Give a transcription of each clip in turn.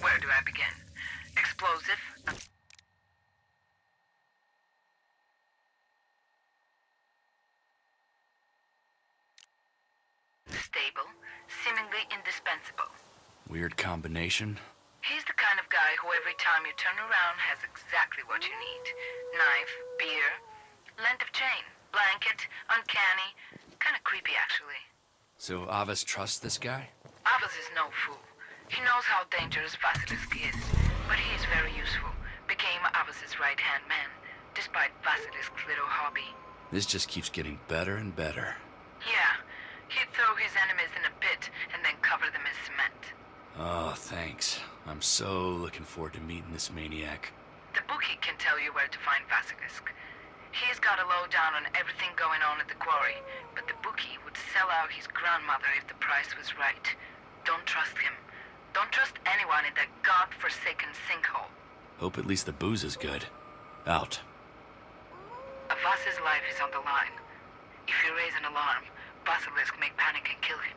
Where do I begin? Explosive? Stable, seemingly indispensable. Weird combination. He's the kind of guy who every time you turn around has exactly what you need. Knife, beer, length of chain, blanket, uncanny. Kinda creepy, actually. So Avas trusts this guy? Avas is no fool. He knows how dangerous Vasilisk is, but he is very useful. Became Avas's right-hand man, despite Vasilisk's little hobby. This just keeps getting better and better. Yeah, he'd throw his enemies in a pit and then cover them in cement. Oh, thanks. I'm so looking forward to meeting this maniac. The bookie can tell you where to find Vasilisk. He's got a lowdown on everything going on at the quarry, but the bookie would sell out his grandmother if the price was right. Don't trust him. Don't trust anyone in that god-forsaken sinkhole. Hope at least the booze is good. Out. Avas's life is on the line. If you raise an alarm, Vasilisk may panic and kill him.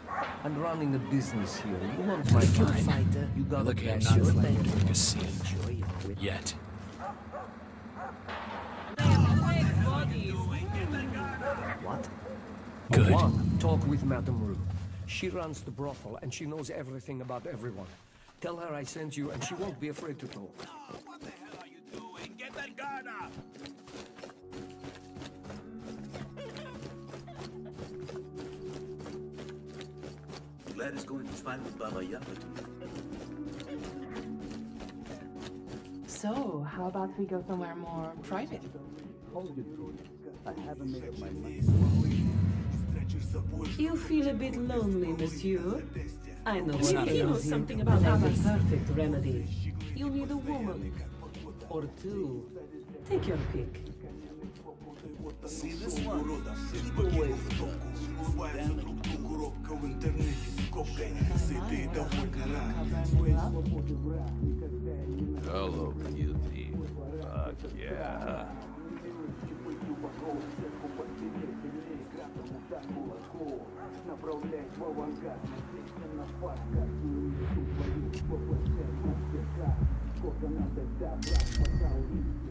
I'm running a business here. You want my Fine. fighter? You gotta Look, I'm cash not your looking bank. to make a scene. Enjoy your whip. Yet. What? Good. One, talk with Madame Rue. She runs the brothel and she knows everything about everyone. Tell her I sent you and she won't be afraid to talk. What the hell are you doing? Get that gun up! Glad is going to find the Baba Yaga tonight. So, how about we go somewhere more private? You feel a bit lonely, monsieur? I know Maybe something, he knows of you, something about that. have a perfect remedy. You need a woman. Or two. Take your pick. Сини зла урода, покинув думку, вбиваються друг другу робка в інтернеті, скобки, сиди довольно рак. Голов внутри, так я. Направляет в авангард, на фарк, как не тут боюсь, ППЦ, УПК, сколько надо добра, пока увидеть.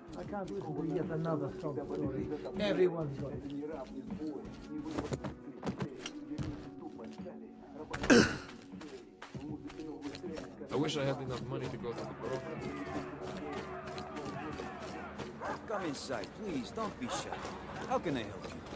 I can't listen to yet another sob story. Everyone's got it. I wish I had enough money to go to the brothel. Come inside, please. Don't be shy. How can I help you?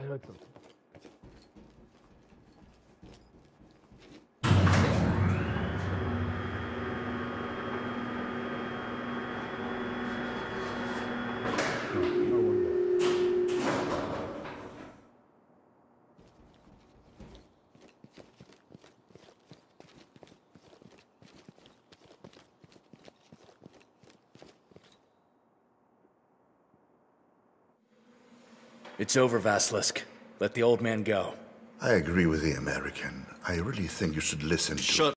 I heard something. It's over, Vasilisk. Let the old man go. I agree with the American. I really think you should listen to. Shut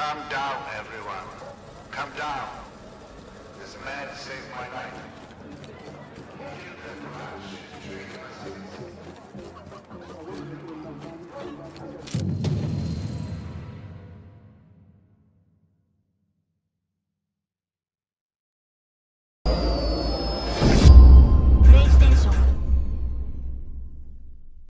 Come down, everyone. Come down. This man saved my life.